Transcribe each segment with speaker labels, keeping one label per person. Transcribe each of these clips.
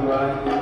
Speaker 1: Right.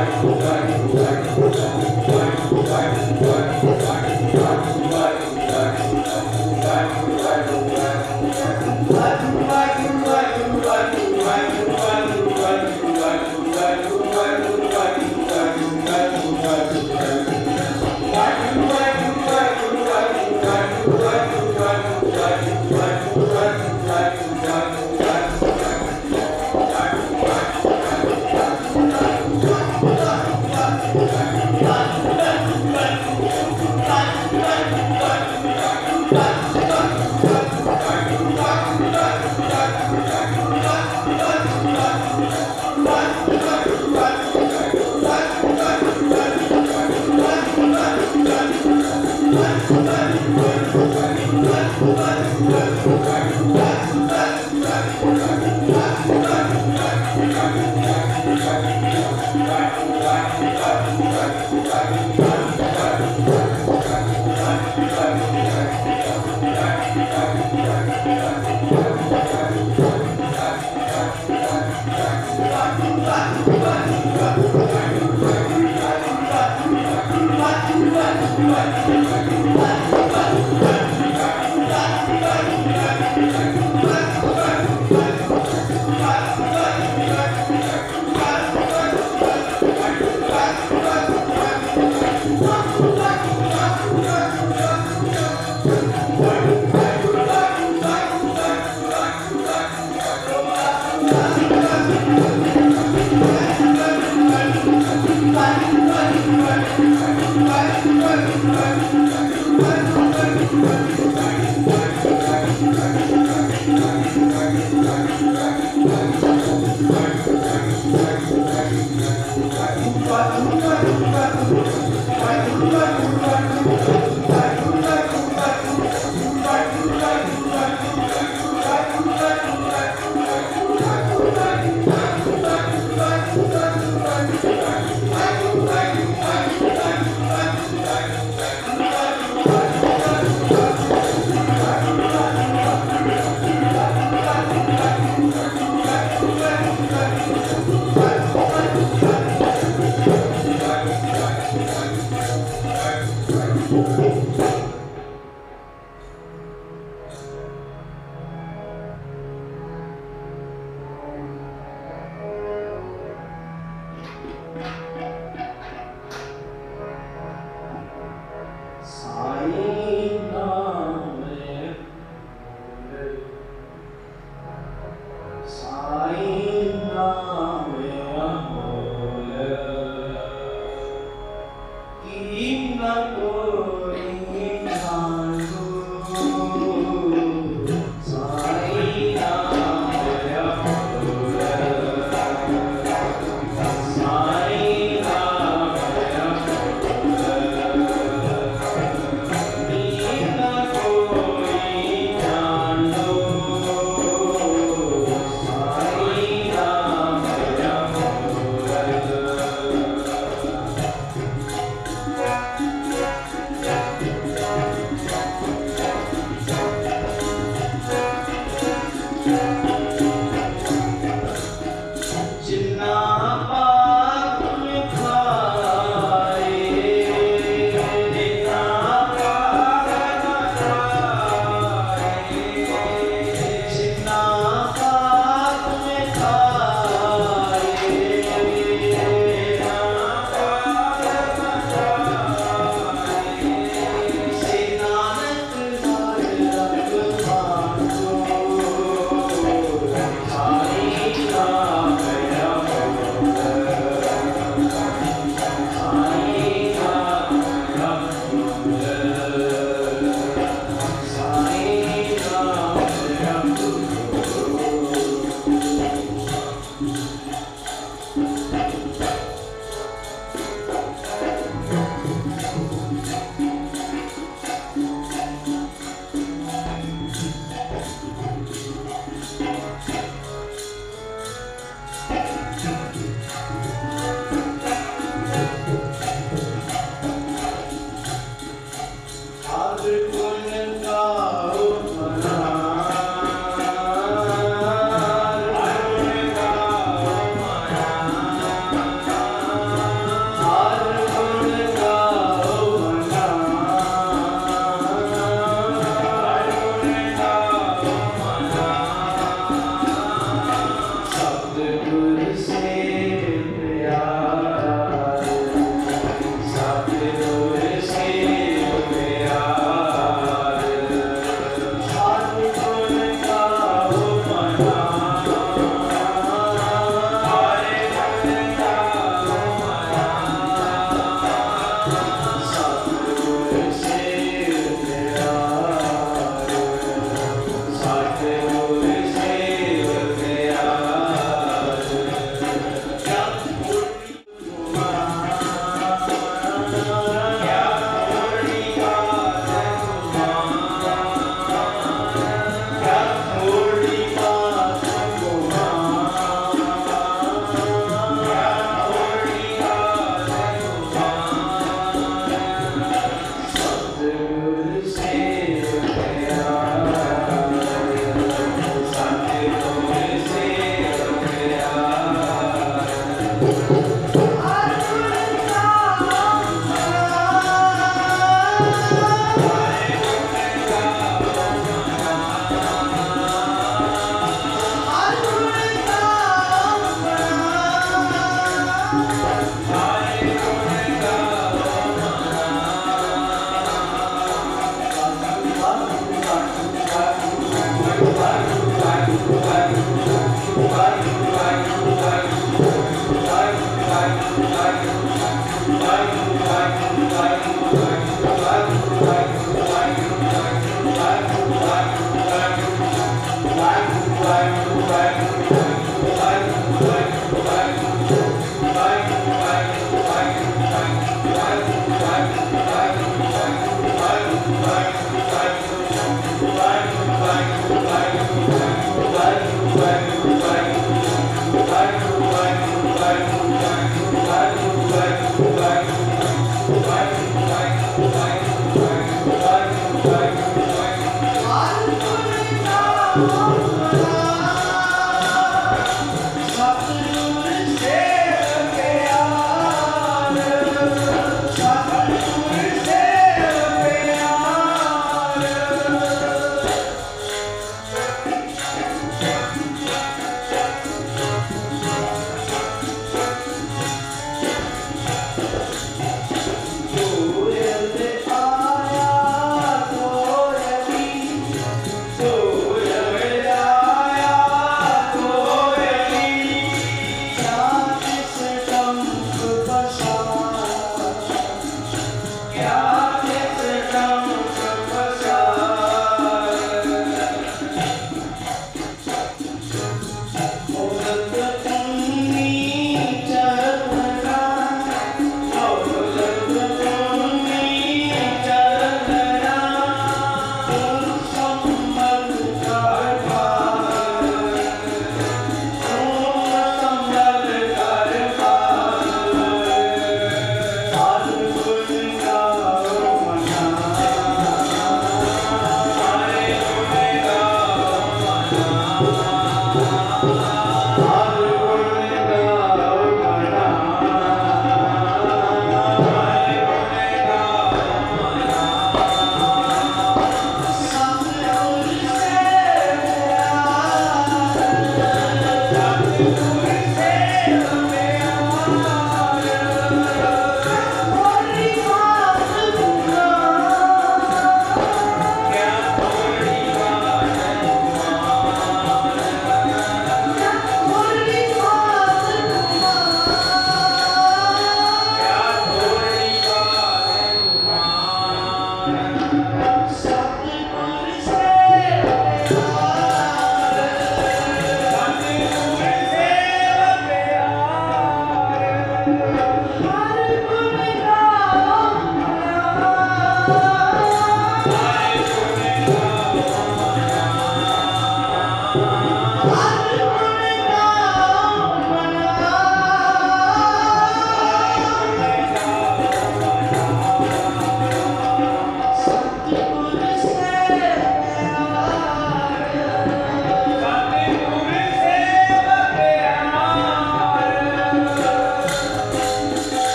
Speaker 1: 5回5回5回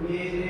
Speaker 1: मेरे